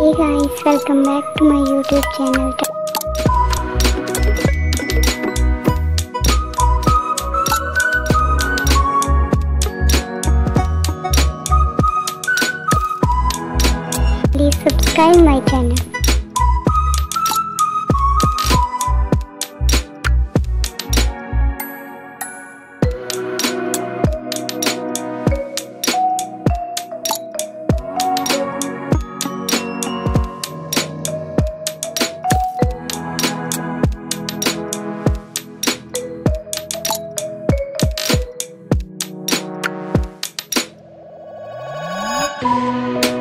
Hey guys, welcome back to my YouTube channel. Please subscribe my channel. Música